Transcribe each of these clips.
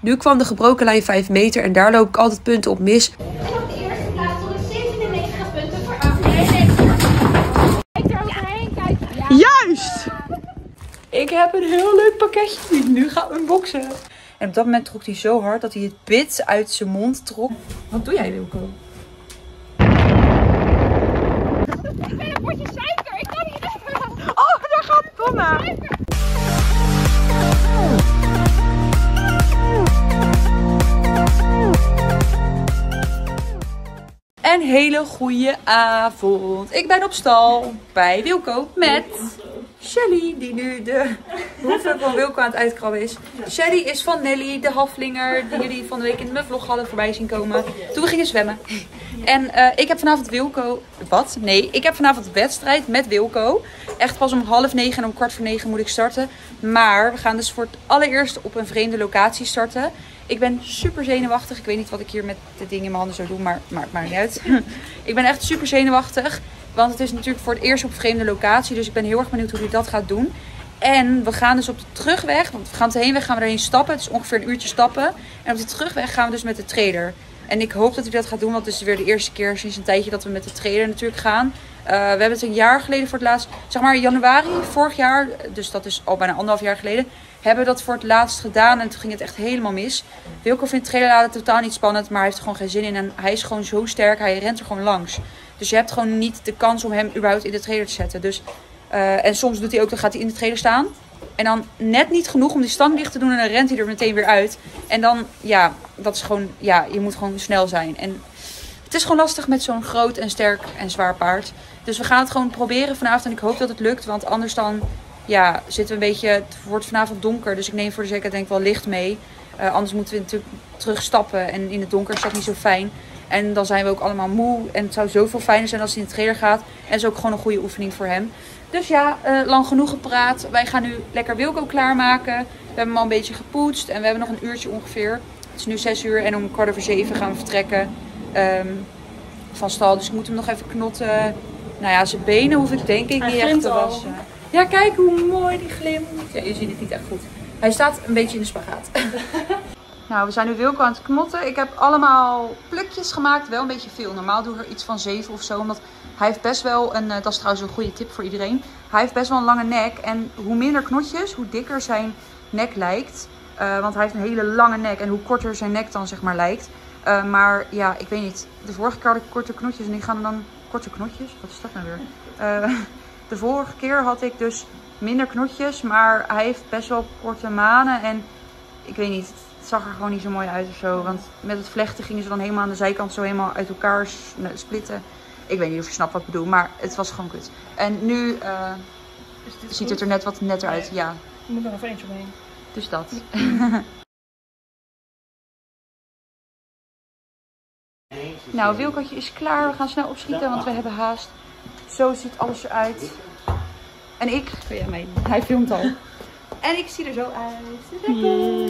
Nu kwam de gebroken lijn 5 meter en daar loop ik altijd punten op mis. En op de eerste plaats 197 punten voor. Kijk er overheen, kijk. Ja. Juist! Ik heb een heel leuk pakketje die ik nu ga unboxen. En op dat moment trok hij zo hard dat hij het bit uit zijn mond trok. Wat doe jij, Wilco? Een hele goede avond. Ik ben op stal bij Wilco met Shelly, die nu de hoeven van Wilco aan het uitkrabben is. Shelly is van Nelly, de haflinger, die jullie van de week in mijn vlog hadden voorbij zien komen. Toen we gingen zwemmen. En eh, ik heb vanavond Wilco... Wat? Nee, ik heb vanavond wedstrijd met Wilco. Echt pas om half negen en om kwart voor negen moet ik starten. Maar we gaan dus voor het allereerst op een vreemde locatie starten. Ik ben super zenuwachtig. Ik weet niet wat ik hier met de dingen in mijn handen zou doen, maar maakt maar niet uit. ik ben echt super zenuwachtig. Want het is natuurlijk voor het eerst op vreemde locatie. Dus ik ben heel erg benieuwd hoe hij dat gaat doen. En we gaan dus op de terugweg, want we gaan het heenweg gaan we erheen stappen. Het is ongeveer een uurtje stappen. En op de terugweg gaan we dus met de trailer. En ik hoop dat hij dat gaat doen, want het is weer de eerste keer sinds een tijdje dat we met de trailer natuurlijk gaan. Eh, we hebben het een jaar geleden voor het laatst, zeg maar januari vorig jaar, dus dat is al bijna anderhalf jaar geleden, hebben we dat voor het laatst gedaan. En toen ging het echt helemaal mis. Wilco vindt trailerladen totaal niet spannend, maar hij heeft er gewoon geen zin in. En hij is gewoon zo sterk, hij rent er gewoon langs. Dus je hebt gewoon niet de kans om hem überhaupt in de trailer te zetten. Dus, eh, en soms doet hij ook, dan gaat hij in de trailer staan. En dan net niet genoeg om die stang dicht te doen en dan rent hij er meteen weer uit. En dan, ja, dat is gewoon, ja, je moet gewoon snel zijn. En het is gewoon lastig met zo'n groot en sterk en zwaar paard. Dus we gaan het gewoon proberen vanavond en ik hoop dat het lukt. Want anders dan, ja, zitten we een beetje, het wordt vanavond donker. Dus ik neem voor de zekerheid denk ik wel licht mee. Eh, anders moeten we natuurlijk terugstappen en in het donker is dat niet zo fijn. En dan zijn we ook allemaal moe. En het zou zoveel fijner zijn als hij in de trailer gaat. En is ook gewoon een goede oefening voor hem. Dus ja, eh, lang genoeg gepraat. Wij gaan nu lekker Wilco klaarmaken. We hebben hem al een beetje gepoetst. En we hebben nog een uurtje ongeveer. Het is nu 6 uur en om kwart over zeven gaan we vertrekken ehm, van stal. Dus ik moet hem nog even knotten. Nou ja, zijn benen hoef ik denk ik Hij niet echt te al. wassen. Ja, kijk hoe mooi die glimt. Ja, je ziet het niet echt goed. Hij staat een beetje in de spagaat. Nou, we zijn nu Wilco aan het knotten. Ik heb allemaal plukjes gemaakt. Wel een beetje veel. Normaal doe ik er iets van zeven of zo. Omdat hij heeft best wel een... eh, dat is trouwens een goede tip voor iedereen. Hij heeft best wel een lange nek. En hoe minder knotjes, hoe dikker zijn nek lijkt. Eh, want hij heeft een hele lange nek. En hoe korter zijn nek dan zeg maar lijkt. Eh, maar ja, ik weet niet. De vorige keer had ik korte knotjes. En die gaan dan... Korte knotjes? Wat is dat nou weer? Eh, de vorige keer had ik dus minder knotjes. Maar hij heeft best wel korte manen. En ik weet niet, het zag er gewoon niet zo mooi uit of zo. Want met het vlechten gingen ze dan helemaal aan de zijkant zo helemaal uit elkaar nou, splitten. Ik weet niet of je snapt wat ik bedoel, maar het was gewoon kut. En nu eh, ziet het er net wat netter uit, ja. Er moet nog even eentje omheen. Dus dat. nou, Wilkatje is klaar. We gaan snel opschieten, want we hebben haast. Zo ziet alles eruit. En ik, jij mee? Hij filmt al. En ik zie er zo uit.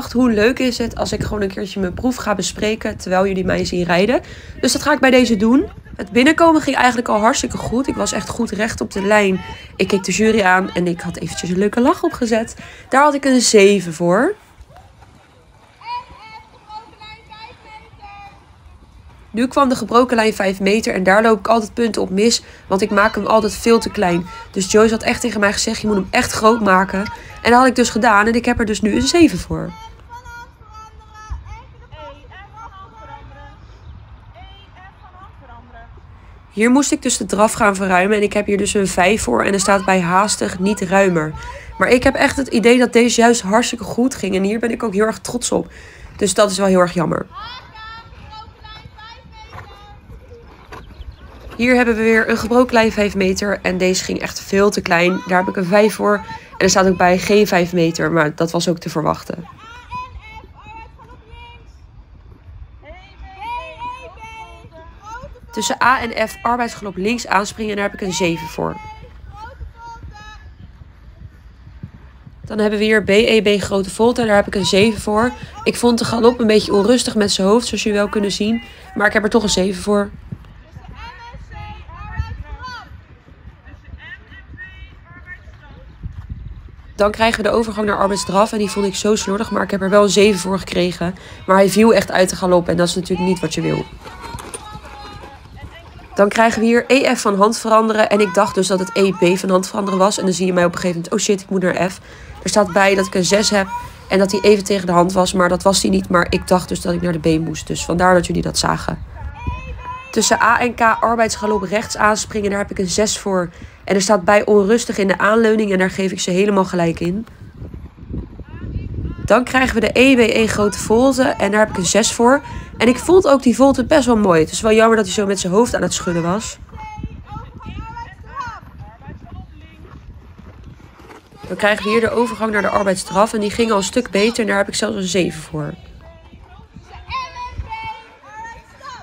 Hoe leuk is het als ik gewoon een keertje mijn proef ga bespreken terwijl jullie mij zien rijden. Dus dat ga ik bij deze doen. Het binnenkomen ging eigenlijk al hartstikke goed. Ik was echt goed recht op de lijn. Ik keek de jury aan en ik had eventjes een leuke lach opgezet. Daar had ik een 7 voor. Nu kwam de gebroken lijn 5 meter en daar loop ik altijd punten op mis, want ik maak hem altijd veel te klein. Dus Joyce had echt tegen mij gezegd, je moet hem echt groot maken. En dat had ik dus gedaan en ik heb er dus nu een 7 voor. Hier moest ik dus de draf gaan verruimen en ik heb hier dus een 5 voor en er staat bij haastig niet ruimer. Maar ik heb echt het idee dat deze juist hartstikke goed ging en hier ben ik ook heel erg trots op. Dus dat is wel heel erg jammer. Hier hebben we weer een gebroken lijn 5 meter en deze ging echt veel te klein. Daar heb ik een 5 voor er staat ook bij geen 5 meter, maar dat was ook te verwachten. Tussen A en F arbeidsgelop links aanspringen en daar heb ik een 7 voor. Dan hebben we hier BEB grote volte. Daar heb ik een 7 voor. Ik vond de galop een beetje onrustig met zijn hoofd, zoals jullie wel kunnen zien. Maar ik heb er toch een 7 voor. Dan krijgen we de overgang naar arbeidsdraf. En die vond ik zo slordig, maar ik heb er wel een 7 voor gekregen. Maar hij viel echt uit de galop en dat is natuurlijk niet wat je wil. Dan krijgen we hier EF van hand veranderen. En ik dacht dus dat het EB van hand veranderen was. En dan zie je mij op een gegeven moment, oh shit, ik moet naar F. Er staat bij dat ik een 6 heb en dat hij even tegen de hand was. Maar dat was hij niet, maar ik dacht dus dat ik naar de B moest. Dus vandaar dat jullie dat zagen. Tussen A en K arbeidsgalop rechts aanspringen, daar heb ik een 6 voor. En er staat bij onrustig in de aanleuning en daar geef ik ze helemaal gelijk in. Dan krijgen we de EBE grote volte en daar heb ik een 6 voor. En ik vond ook die volte best wel mooi. Het is wel jammer dat hij zo met zijn hoofd aan het schudden was. Dan krijgen we hier de overgang naar de arbeidsstraf en die ging al een stuk beter en daar heb ik zelfs een 7 voor.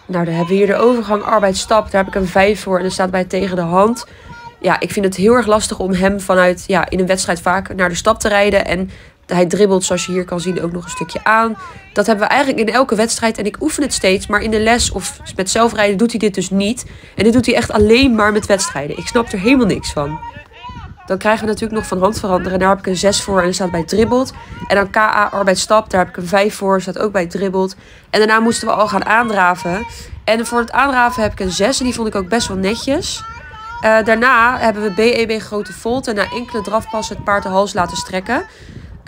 Nou, dan hebben we hier de overgang arbeidsstap. Daar heb ik een 5 voor en er staat bij tegen de hand. Ja, ik vind het heel erg lastig om hem vanuit ja, in een wedstrijd vaak naar de stap te rijden. En hij dribbelt, zoals je hier kan zien, ook nog een stukje aan. Dat hebben we eigenlijk in elke wedstrijd. En ik oefen het steeds. Maar in de les of met zelfrijden doet hij dit dus niet. En dit doet hij echt alleen maar met wedstrijden. Ik snap er helemaal niks van. Dan krijgen we natuurlijk nog van hand veranderen. En daar heb ik een 6 voor en er staat bij dribbelt. En dan KA arbeidsstap, daar heb ik een 5 voor, staat ook bij dribbelt. En daarna moesten we al gaan aandraven. En voor het aandraven heb ik een 6 en die vond ik ook best wel netjes. Uh, daarna hebben we BEB grote volte en na enkele drafpassen het paard de hals laten strekken.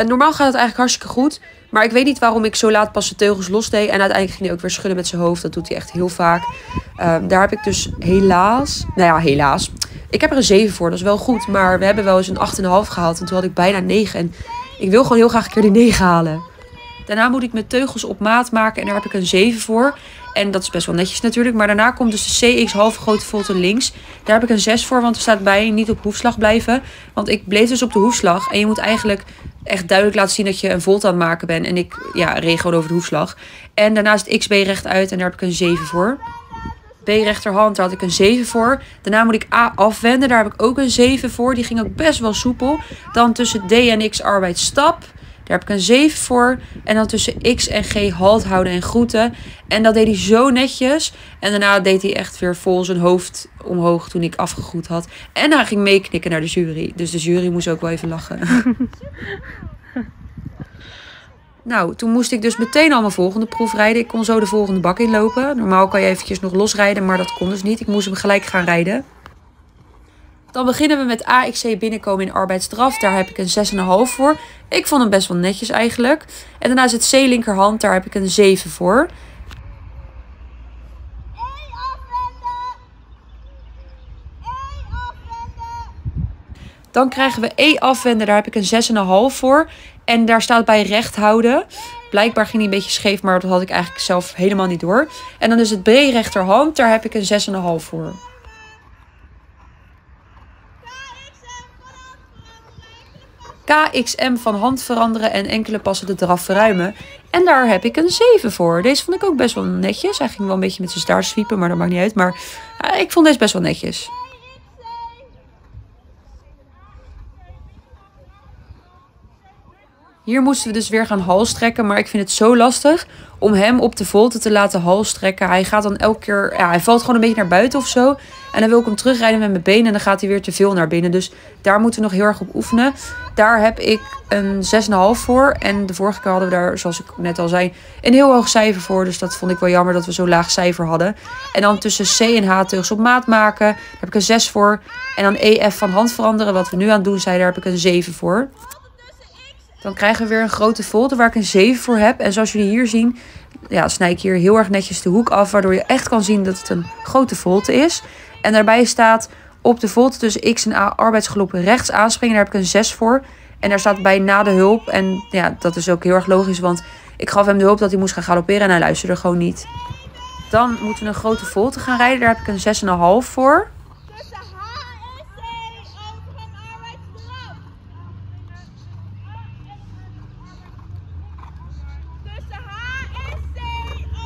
En normaal gaat het eigenlijk hartstikke goed. Maar ik weet niet waarom ik zo laat pas de teugels los deed. En uiteindelijk ging hij ook weer schudden met zijn hoofd. Dat doet hij echt heel vaak. Uh, daar heb ik dus helaas... Nou ja, helaas. Ik heb er een 7 voor, dat is wel goed. Maar we hebben wel eens een 8,5 gehaald. En toen had ik bijna 9. En ik wil gewoon heel graag een keer die 9 halen. Daarna moet ik mijn teugels op maat maken. En daar heb ik een 7 voor. En dat is best wel netjes natuurlijk. Maar daarna komt dus de CX halve grote volte links. Daar heb ik een 6 voor, want er staat bij niet op hoefslag blijven. Want ik bleef dus op de hoefslag. En je moet eigenlijk echt duidelijk laten zien dat je een volt aan het maken bent. En ik ja, gewoon over de hoefslag. En daarna is het XB rechtuit en daar heb ik een 7 voor. B rechterhand, daar had ik een 7 voor. Daarna moet ik A afwenden, daar heb ik ook een 7 voor. Die ging ook best wel soepel. Dan tussen D en X arbeid stap. Daar heb ik een 7 voor. En dan tussen X en G halt houden en groeten. En dat deed hij zo netjes. En daarna deed hij echt weer vol zijn hoofd omhoog toen ik afgegroet had. En hij ging meeknikken naar de jury. Dus de jury moest ook wel even lachen. nou, toen moest ik dus meteen al mijn volgende proef rijden. Ik kon zo de volgende bak inlopen. Normaal kan je eventjes nog losrijden, maar dat kon dus niet. Ik moest hem gelijk gaan rijden. Dan beginnen we met AXC binnenkomen in arbeidsdraf. Daar heb ik een 6,5 voor. Ik vond hem best wel netjes eigenlijk. En daarna is het C linkerhand. Daar heb ik een 7 voor. Dan krijgen we E afwenden. Daar heb ik een 6,5 voor. En daar staat bij recht houden. Blijkbaar ging hij een beetje scheef, maar dat had ik eigenlijk zelf helemaal niet door. En dan is het B rechterhand. Daar heb ik een 6,5 voor. KXM van hand veranderen en enkele passen de draf verruimen. En daar heb ik een 7 voor. Deze vond ik ook best wel netjes. Hij ging wel een beetje met zijn staart sweepen, maar dat maakt niet uit. Maar ja, ik vond deze best wel netjes. Hier moesten we dus weer gaan halstrekken. Maar ik vind het zo lastig om hem op de volte te laten halstrekken. Hij gaat dan elke keer... Ja, hij valt gewoon een beetje naar buiten of zo. En dan wil ik hem terugrijden met mijn benen. En dan gaat hij weer te veel naar binnen. Dus daar moeten we nog heel erg op oefenen. Daar heb ik een 6,5 voor. En de vorige keer hadden we daar, zoals ik net al zei, een heel hoog cijfer voor. Dus dat vond ik wel jammer dat we zo'n laag cijfer hadden. En dan tussen C en H teugels op maat maken. Daar heb ik een 6 voor. En dan EF van hand veranderen, wat we nu aan het doen zijn, daar heb ik een 7 voor. Dan krijgen we weer een grote volte waar ik een 7 voor heb. En zoals jullie hier zien, ja, snij ik hier heel erg netjes de hoek af. Waardoor je echt kan zien dat het een grote volte is. En daarbij staat op de volte tussen X en A arbeidsgelop rechts aanspringen. Daar heb ik een 6 voor. En daar staat bij na de hulp. En ja, dat is ook heel erg logisch. Want ik gaf hem de hulp dat hij moest gaan galopperen. En hij luisterde gewoon niet. Dan moeten we een grote volte gaan rijden. Daar heb ik een 6,5 voor. Tussen H en C overgang arbeidsstraf. Tussen H en C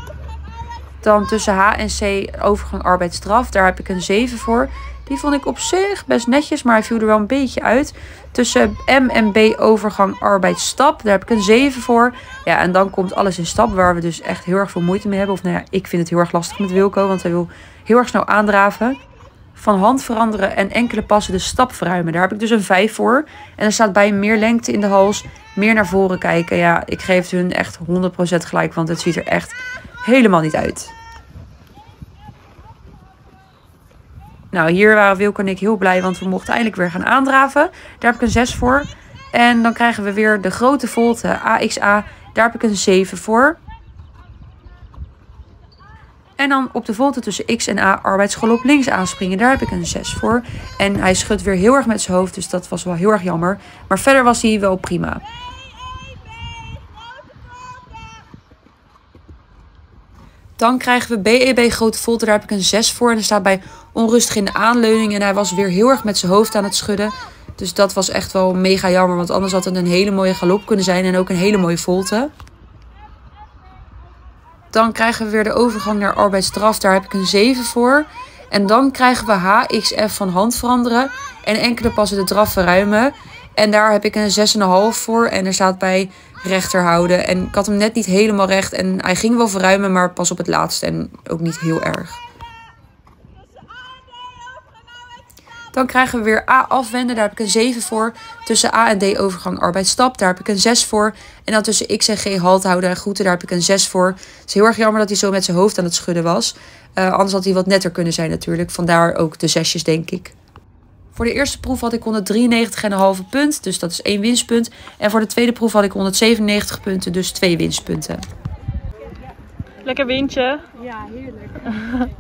overgang arbeidsstraf. Dan tussen H en C overgang arbeidsstraf. Daar heb ik een 7 voor. Die vond ik op zich best netjes, maar hij viel er wel een beetje uit. Tussen M en B overgang arbeidsstap. Daar heb ik een 7 voor. Ja, en dan komt alles in stap, waar we dus echt heel erg veel moeite mee hebben. Of nou ja, ik vind het heel erg lastig met Wilco, want hij wil heel erg snel aandraven. Van hand veranderen en enkele passen de stap verruimen. Daar heb ik dus een 5 voor. En er staat bij meer lengte in de hals, meer naar voren kijken. Ja, ik geef hun echt 100% gelijk, want het ziet er echt helemaal niet uit. Nou, hier waren Wilco en ik heel blij, want we mochten eindelijk weer gaan aandraven. Daar heb ik een 6 voor. En dan krijgen we weer de grote volte AXA. Daar heb ik een 7 voor. En dan op de volte tussen X en A arbeidsgalop links aanspringen. Daar heb ik een 6 voor. En hij schudt weer heel erg met zijn hoofd, dus dat was wel heel erg jammer. Maar verder was hij wel prima. Dan krijgen we BEB grote volte. Daar heb ik een 6 voor. En er staat bij onrustig in de aanleuning. En hij was weer heel erg met zijn hoofd aan het schudden. Dus dat was echt wel mega jammer. Want anders had het een hele mooie galop kunnen zijn. En ook een hele mooie volte. Dan krijgen we weer de overgang naar arbeidsstraf. Daar heb ik een 7 voor. En dan krijgen we HXF van hand veranderen. En enkele passen de draf verruimen. En daar heb ik een 6,5 voor. En er staat bij rechter houden. En ik had hem net niet helemaal recht. En hij ging wel verruimen, maar pas op het laatste. En ook niet heel erg. Dan krijgen we weer A afwenden. Daar heb ik een 7 voor. Tussen A en D overgang arbeidsstap. Daar heb ik een 6 voor. En dan tussen X en G halt houden en groeten. Daar heb ik een 6 voor. Het is heel erg jammer dat hij zo met zijn hoofd aan het schudden was. Uh, anders had hij wat netter kunnen zijn natuurlijk. Vandaar ook de zesjes denk ik. Voor de eerste proef had ik 193,5 punt. Dus dat is één winstpunt. En voor de tweede proef had ik 197 punten. Dus twee winstpunten. Lekker windje. Ja, heerlijk.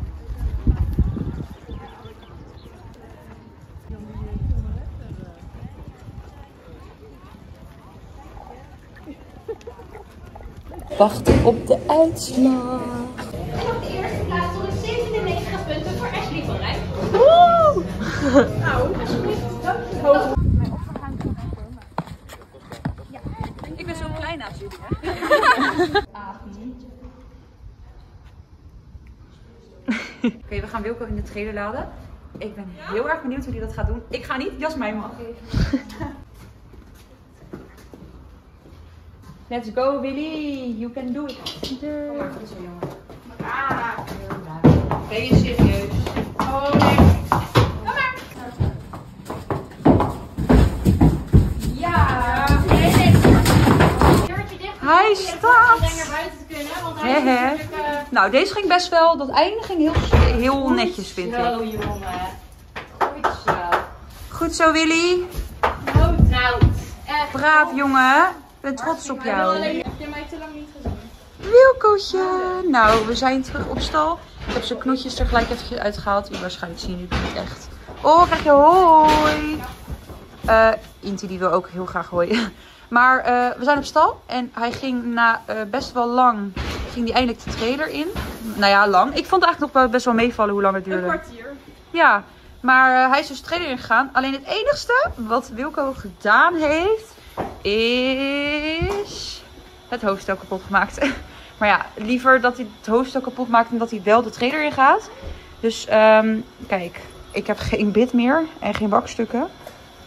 Wachten op de uitslag. En op de eerste plaats 197 punten voor Ashley van Rijn. Nou, alsjeblieft. Ik ben zo klein naast jullie, hè? Oké, we gaan Wilco in de trailer laden. Ik ben heel erg benieuwd hoe hij dat gaat doen. Ik ga niet, Jasmijn mag. Let's go, Willy. You can do it. Kom maar, wel jammer. Ah, ben je serieus? Oh nee. Staat. even naar buiten te kunnen, want hij is hè. natuurlijk... eh, Nou, deze ging best wel, dat einde ging heel, heel netjes, vind ik. Zo, jongen. Goed zo. Goed zo, Willy. Nou, nou. Echt. Braaf, jongen. Ik ben trots op jou. Alleen heb je mij te lang niet gezien. Wilcootje. Nou, we zijn terug op stal. Ik heb zijn knotjes er gelijk even uitgehaald. U waarschijnlijk zien jullie het niet echt. Oh, krijg je hoi. Eh Inti die wil ook heel graag hoi. Maar eh, we zijn op stal. En hij ging na eh, best wel lang, ging hij eindelijk de trailer in. Nou ja, lang. Ik vond het eigenlijk nog wel best wel meevallen hoe lang het duurde. kwartier. Ja, maar eh, hij is dus de trailer ingegaan. Alleen het enigste wat Wilco gedaan heeft, is het hoofdstel kapot gemaakt. maar ja, liever dat hij het hoofdstel kapot maakt dan dat hij wel de trailer ingaat. Dus ehm, kijk, ik heb geen bit meer en geen bakstukken.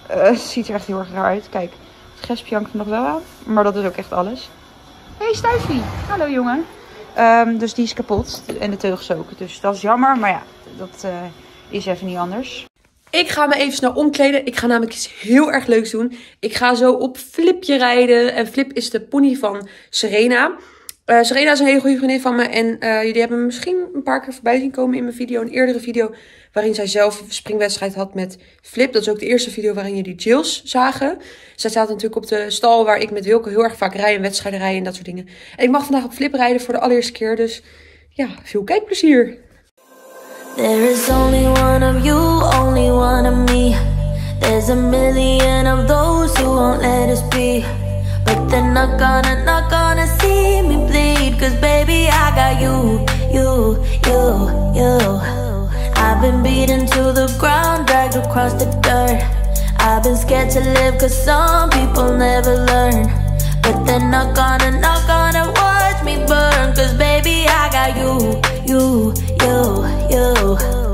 Het ziet er echt heel erg raar uit. Kijk, gespje hangt er nog wel aan. Maar dat is ook echt alles. Hé, hey, Stuifie. Hallo, jongen. Ehm, dus die is kapot. En de teugels ook. Dus dat is jammer. Maar ja, dat eh, is even niet anders. Ik ga me even snel omkleden. Ik ga namelijk iets heel erg leuks doen. Ik ga zo op Flipje rijden. En Flip is de pony van Serena. Uh, Serena is een hele goede vriendin van me. En uh, jullie hebben me misschien een paar keer voorbij zien komen in mijn video. Een eerdere video waarin zij zelf een springwedstrijd had met Flip. Dat is ook de eerste video waarin jullie Jills zagen. Zij staat natuurlijk op de stal waar ik met Wilke heel erg vaak rij. En wedstrijden rijden en dat soort dingen. En ik mag vandaag op Flip rijden voor de allereerste keer. Dus ja, veel kijkplezier. Only one of you, only one of me. There's a million of those who won't let us be. They're not gonna, not gonna see me bleed. Cause baby I got you, you, you, you. I've been beaten to the ground, dragged across the dirt. I've been scared to live cause some people never learn. But they're not gonna, not gonna watch me burn. Cause baby I got you, you, you, you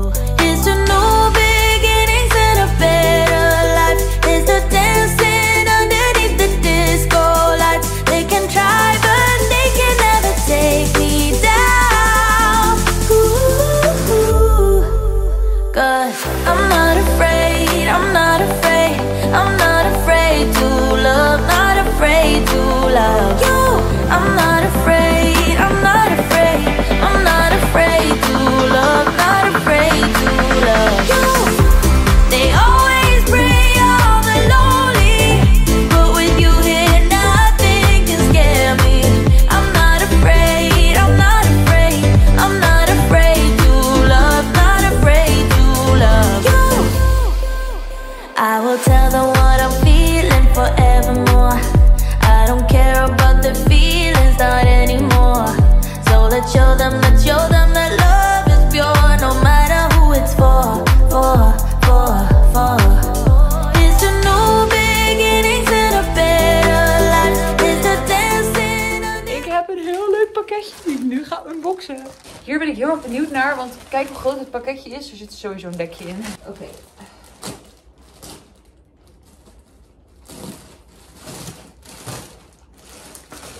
een in. Oké.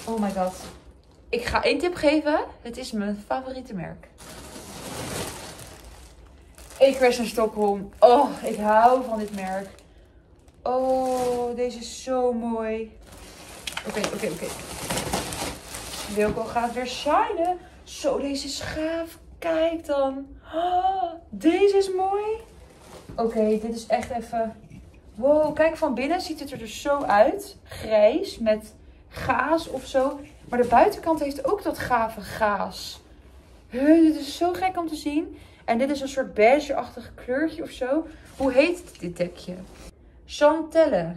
Oh my god. Ik ga één tip geven. Het is mijn favoriete merk. Equest in Stockholm. Oh, ik hou van dit merk. Oh, deze is zo mooi. Oké, oké, oké. Wilco gaat weer shinen. Zo, deze is gaaf. Kijk dan. Oh, deze is mooi. Oké, dit is echt even... Wow, kijk van binnen ziet het er dus zo uit. Grijs met gaas of zo. Maar de buitenkant heeft ook dat gave gaas. Huh, dit is zo gek om te zien. En dit is een soort beige-achtig kleurtje of zo. Hoe heet dit dekje? Chantelle.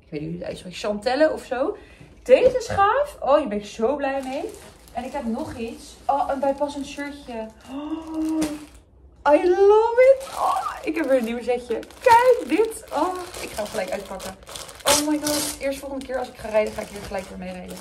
Ik weet niet hoe het uitspreekt. Chantelle of zo. Deze is gaaf. Oh, hier ben ik zo blij mee. En ik heb nog iets. Oh, een bijpassend shirtje. Oh, I love it. Oh, ik heb weer een nieuw setje. Kijk, dit. Oh, ik ga hem gelijk uitpakken. Oh my god. Eerst volgende keer als ik ga rijden, ga ik hier gelijk weer mee rijden.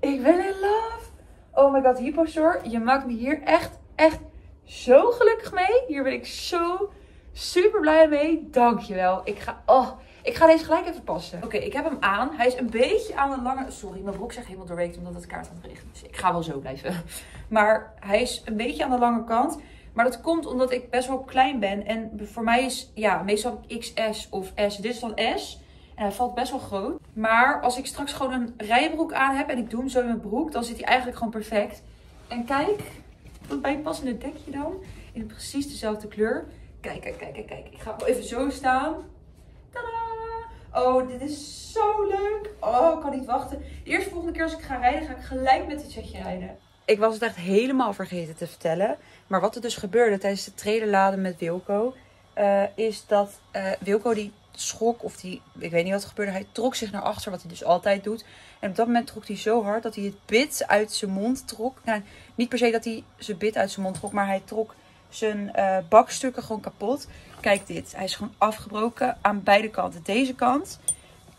Ik ben in love. Oh my god, Hyposor. Je maakt me hier echt, echt zo gelukkig mee. Hier ben ik zo super blij mee. Dankjewel. Ik ga, oh, ik ga deze gelijk even passen. Oké, ik heb hem aan. Hij is een beetje aan de lange... Sorry, mijn broek zegt helemaal doorweekt omdat het kaart het regenen is. Ik ga wel zo blijven. Maar hij is een beetje aan de lange kant. Maar dat komt omdat ik best wel klein ben. En voor mij is, ja, meestal XS of S. Dit is dan S. En hij valt best wel groot. Maar als ik straks gewoon een rijbroek aan heb en ik doe hem zo in mijn broek, dan zit hij eigenlijk gewoon perfect. En kijk, dat bijpassende dekje dan. In precies dezelfde kleur. Kijk, kijk, kijk, kijk. Ik ga even zo staan. Tadaa! Oh, dit is zo leuk. Oh, ik kan niet wachten. De eerste volgende keer als ik ga rijden, ga ik gelijk met dit setje rijden. Ik was het echt helemaal vergeten te vertellen. Maar wat er dus gebeurde tijdens de trailerladen met Wilco, eh, is dat eh, Wilco die schrok of die, ik weet niet wat er gebeurde, hij trok zich naar achter, wat hij dus altijd doet. En op dat moment trok hij zo hard dat hij het bit uit zijn mond trok. Nou, niet per se dat hij zijn bit uit zijn mond trok, maar hij trok zijn eh, bakstukken gewoon kapot. Kijk dit, hij is gewoon afgebroken aan beide kanten. Deze kant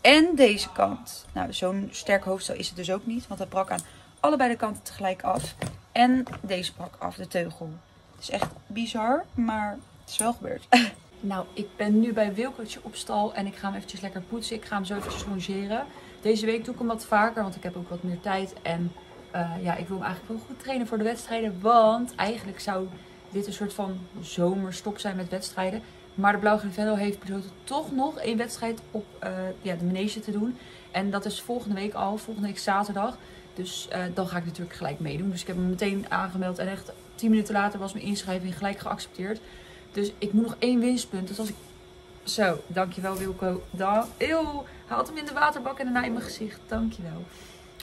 en deze kant. Nou, zo'n sterk hoofdstel is het dus ook niet, want hij brak aan allebei de kanten tegelijk af. En deze brak af, de teugel. Het is echt bizar, maar het is wel gebeurd. nou, ik ben nu bij Wilkertje op stal en ik ga hem eventjes lekker poetsen. Ik ga hem zo eventjes longeren. Deze week doe ik hem wat vaker, want ik heb ook wat meer tijd. En eh, ja, ik wil hem eigenlijk wel goed trainen voor de wedstrijden. Want eigenlijk zou dit een soort van zomerstop zijn met wedstrijden. Maar de Blauwe Venlo heeft besloten toch nog één wedstrijd op uh, ja, de manege te doen. En dat is volgende week al, volgende week zaterdag. Dus uh, dan ga ik natuurlijk gelijk meedoen. Dus ik heb me meteen aangemeld. En echt 10 minuten later was mijn inschrijving gelijk geaccepteerd. Dus ik moet nog één winstpunt. Dus als ik... Zo, dankjewel Wilco. Dan... Eeuw, had hem in de waterbak en daarna in mijn gezicht. Dankjewel.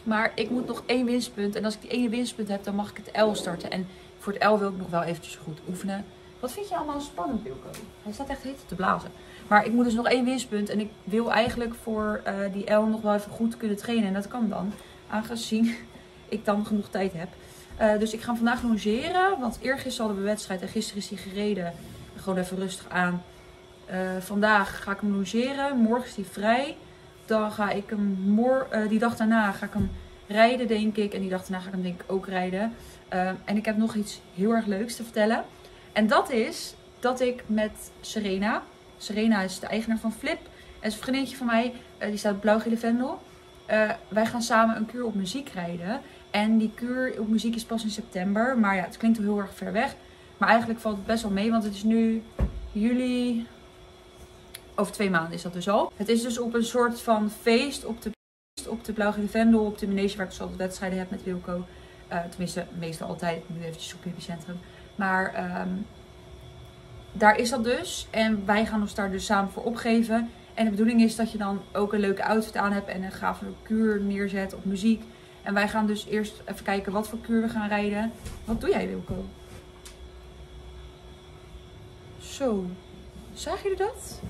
Maar ik moet nog één winstpunt. En als ik die ene winstpunt heb, dan mag ik het L starten. En voor het L wil ik nog wel eventjes goed oefenen. Wat vind je allemaal spannend, Wilco? Hij staat echt heet te blazen. Maar ik moet dus nog één winstpunt. En ik wil eigenlijk voor uh, die L nog wel even goed kunnen trainen. En dat kan dan. Aangezien ik dan genoeg tijd heb. Uh, dus ik ga vandaag longeren. Want eergisteren hadden we wedstrijd en gisteren is hij gereden. Gewoon even rustig aan. Uh, vandaag ga ik hem longeren. Morgen is hij vrij. Dan ga ik hem mor die dag daarna ga ik hem rijden, denk ik. En die dag daarna ga ik hem denk ik ook rijden. Uh, en ik heb nog iets heel erg leuks te vertellen. En dat is dat ik met Serena. Serena is de eigenaar van Flip. En is een vriendinnetje van mij. Uh, die staat op Blauw-Gele Vendel. Uh, wij gaan samen een kuur op muziek rijden. En die kuur op muziek is pas in september. Maar ja, het klinkt wel heel erg ver weg. Maar eigenlijk valt het best wel mee. Want het is nu juli. Over twee maanden is dat dus al. Het is dus op een soort van feest op de, op de Blauw-Gele Vendel. Op de manege waar ik dus altijd wedstrijden heb met Wilco. Uh, tenminste, meestal altijd. Nu eventjes op. Maar um, daar is dat dus. En wij gaan ons daar dus samen voor opgeven. En de bedoeling is dat je dan ook een leuke outfit aan hebt. En een gave kuur neerzet op muziek. En wij gaan dus eerst even kijken wat voor kuur we gaan rijden. Wat doe jij Wilco? Zo. Zagen jullie dat?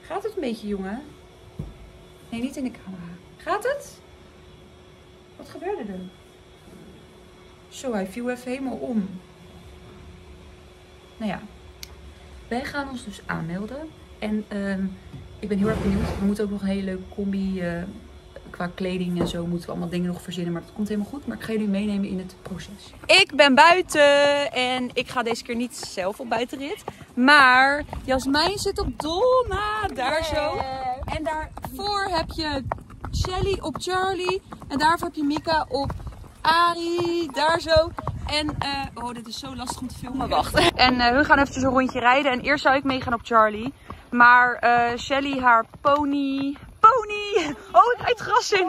Gaat het een beetje jongen? Nee, niet in de camera. Gaat het? Wat gebeurde er? Zo, hij viel even helemaal om. Nou ja, wij gaan ons dus aanmelden. En um, ik ben heel erg benieuwd. We moeten ook nog een hele leuke combi uh, qua kleding en zo. Moeten we allemaal dingen nog verzinnen. Maar dat komt helemaal goed. Maar ik ga jullie meenemen in het proces. Ik ben buiten en ik ga deze keer niet zelf op buitenrit. Maar Jasmijn zit op Donna. Daar zo. En daarvoor heb je Shelly op Charlie. En daarvoor heb je Mika op Ari, daar zo. En, uh, oh, dit is zo lastig om te filmen. Wacht. En uh, we gaan eventjes een rondje rijden. En eerst zou ik meegaan op Charlie. Maar uh, Shelly, haar pony. Pony! Oh, rijd gras in.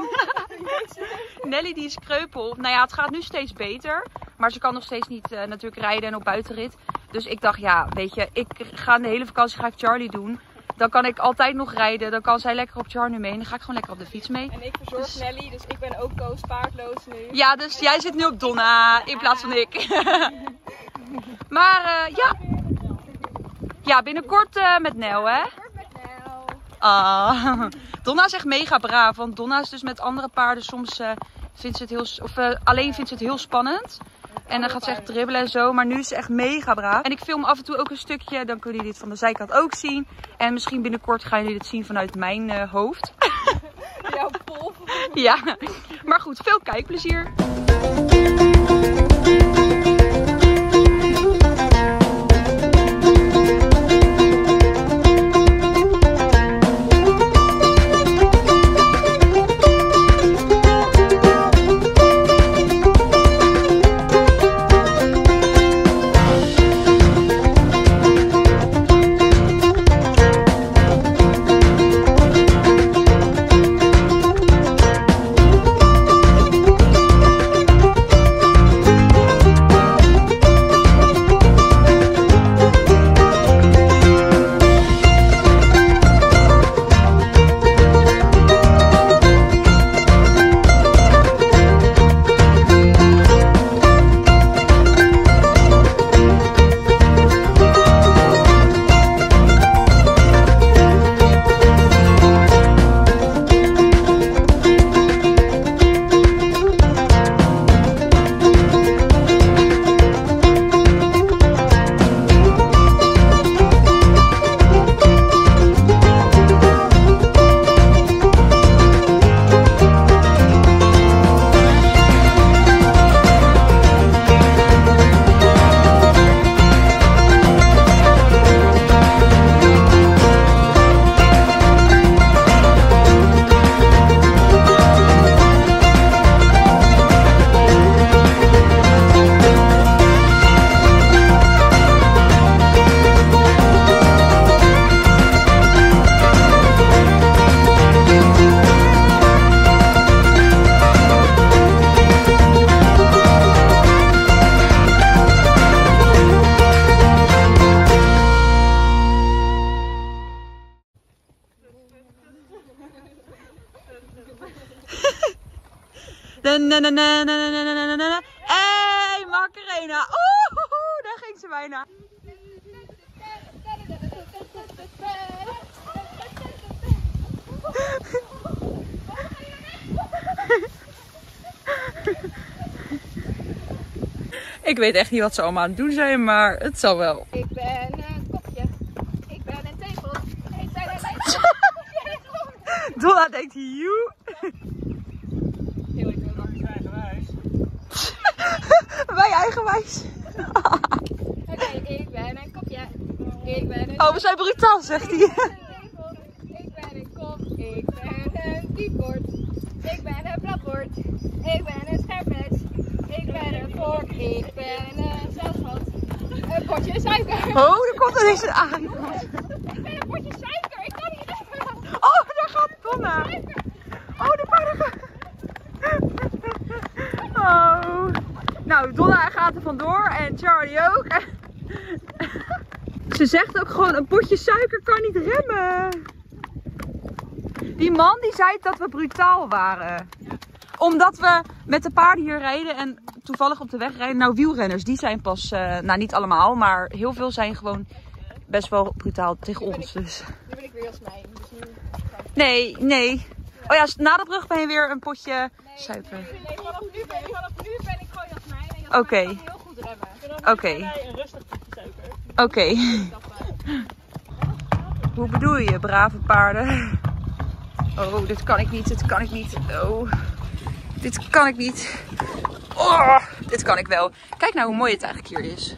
Nelly, die is kreupel. Nou ja, het gaat nu steeds beter. Maar ze kan nog steeds niet natuurlijk rijden en op buitenrit. Dus ik dacht, ja, weet je, ik ga de hele vakantie ga ik Charlie doen. Dan kan ik altijd nog rijden. Dan kan zij lekker op Charnu mee. En dan ga ik gewoon lekker op de fiets mee. En ik verzorg dus... Nelly, dus ik ben ook koos paardloos nu. Ja, dus jij zit nu op Donna in plaats van ik. maar uh, ja. Ja, binnenkort uh, met Nel, hè? Binnenkort met Nel. Ah. Donna is echt mega braaf. Want Donna is dus met andere paarden soms... Uh, vindt ze het heel, of, alleen vindt ze het heel spannend. En dan gaat ze echt dribbelen en zo. Maar nu is ze echt mega braaf. En ik film af en toe ook een stukje. Dan kunnen jullie dit van de zijkant ook zien. En misschien binnenkort gaan jullie dit zien vanuit mijn uh, hoofd. Jouw ja. Maar goed, veel kijkplezier. na na Hey, Macarena. Oeh, daar ging ze bijna. Ik weet echt niet wat ze allemaal aan het doen zijn, maar het zal wel. Ik ben een kopje. Ik ben een tepel. Ik ben een Donna denkt, joe. Wij eigenwijs. Oké, ik ben een kopje. Ik ben een Oh, we zijn brutaal, zegt hij. Ik ben een kop. Ik ben een keyboard. Ik ben een bladbord. Ik ben een scherpet. Ik ben een vork. Ik ben een zelfschot. Een potje suiker. Oh, er komt ineens een aan. Ik ben een potje suiker. Ik kan niet. Oh, daar gaat Donna. Oh, de paarden gaan. Oh. Nou, Donna gaat er vandoor en Charlie ook. Ze zegt ook gewoon, een potje suiker kan niet remmen. Die man die zei dat we brutaal waren. Omdat we met de paarden hier rijden en toevallig op de weg rijden. Nou, wielrenners, die zijn pas, eh, nou niet allemaal, maar heel veel zijn gewoon best wel brutaal tegen ons. Dus. Nu ben ik weer. Dus nu... Nee, nee. Oh ja, na de brug ben je weer een potje suiker. Nee, vanaf nu ben, vanaf nu ben ik gewoon Jasmijn. En Jasmijn Oké. heel goed remmen. Oké. Oké. Hoe bedoel je, brave paarden? Oh, dit kan ik niet, dit kan ik niet. Oh, dit kan ik niet. Oh, dit kan ik wel. Kijk nou hoe mooi het eigenlijk hier is.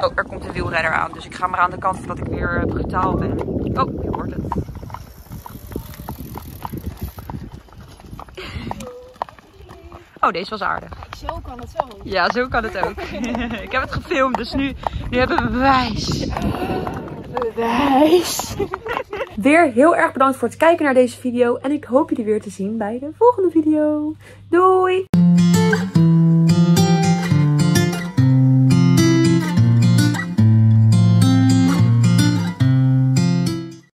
Oh, er komt een wielrenner aan, dus ik ga maar aan de kant voordat ik weer eh, brutaal ben. Oh, hier wordt het. Oh, deze was aardig. Zo kan het zo. Ja, zo kan het ook. ik heb het gefilmd, dus nu, nu hebben we bewijs. Bewijs. Weer heel erg bedankt voor het kijken naar deze video. En ik hoop jullie weer te zien bij de volgende video. Doei!